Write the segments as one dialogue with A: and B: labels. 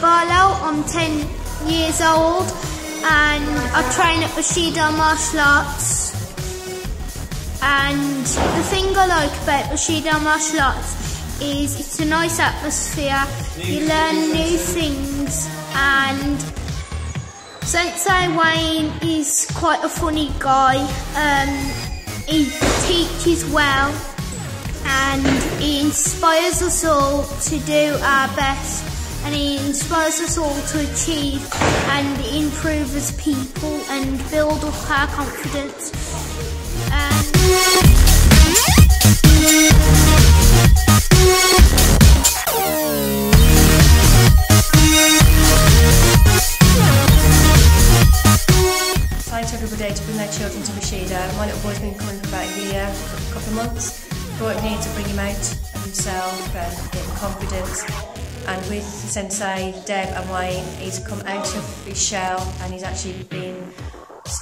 A: Barlow. I'm 10 years old and I train at Bushido Martial Arts. And the thing I like about Bushido Martial Arts is it's a nice atmosphere. You learn new things and Sensei Wayne is quite a funny guy. Um, he teaches well and he inspires us all to do our best and he inspires us all to achieve and improve as people and build up our confidence.
B: Um, Excited every day to bring their children to Bushido. My little boy's been coming for about a year, a couple of months. Him here to bring him out himself and um, get confidence. And with Sensei, Deb and Wayne, he's come out of his shell and he's actually been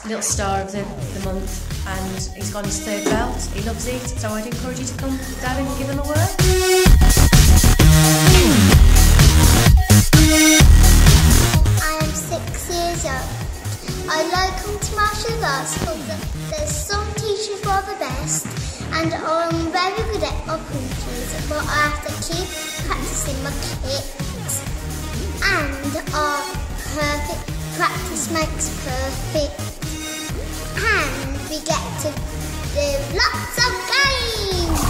B: little star of the, the month and he's got his third belt. He loves it, so I'd encourage you to come down and give him a word.
C: I am six years old. I like martial because there's some teachers who the best and I'm very good at my but I have to keep practicing my kicks and our perfect practice makes perfect and we get to do lots of games.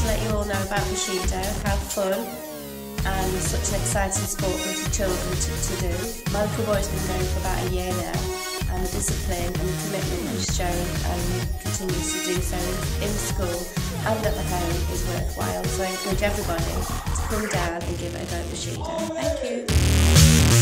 B: to let you all know about how fun and it's such an exciting sport for children to, to do. My little boy's been going for about a year now and the discipline and the commitment he's shown and um, continues to do so in school and at the home is worthwhile. So I encourage everybody to come down and give it a go at Bushido. Thank you.